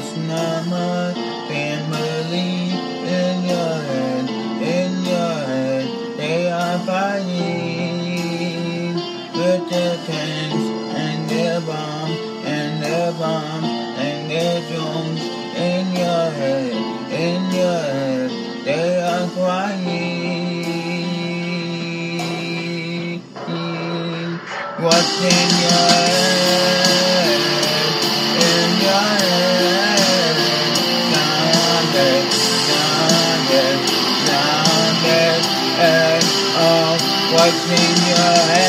It's not my family in your head, in your head. They are fighting with their tanks and their bombs and their bombs and their drones in your head, in your head. They are crying. What's in your head? What's in your head?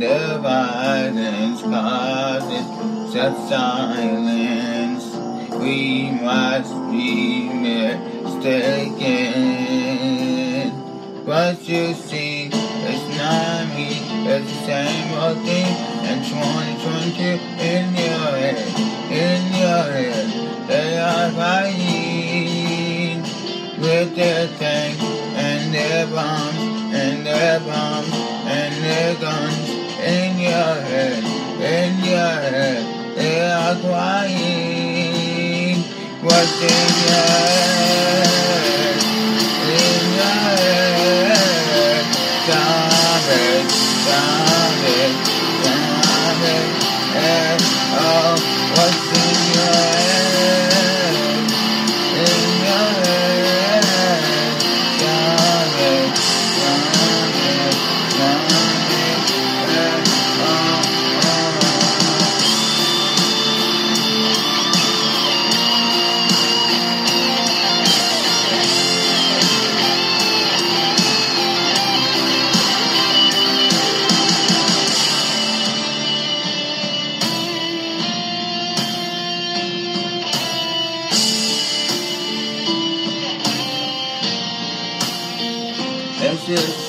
Violence causes such silence. We must be mistaken. What you see is not me, it's the same old thing. And 2022 in your head, in your head, they are fighting with their tanks and their bombs and their bombs they are crying.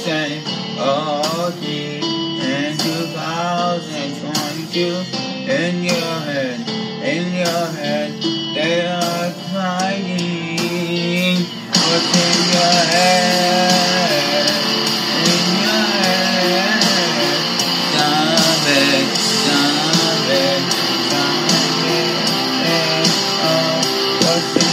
time again in 2022 in your head, in your head, they are crying. What's in your head? In your head, stop it, stop it, stop it. Oh, what's in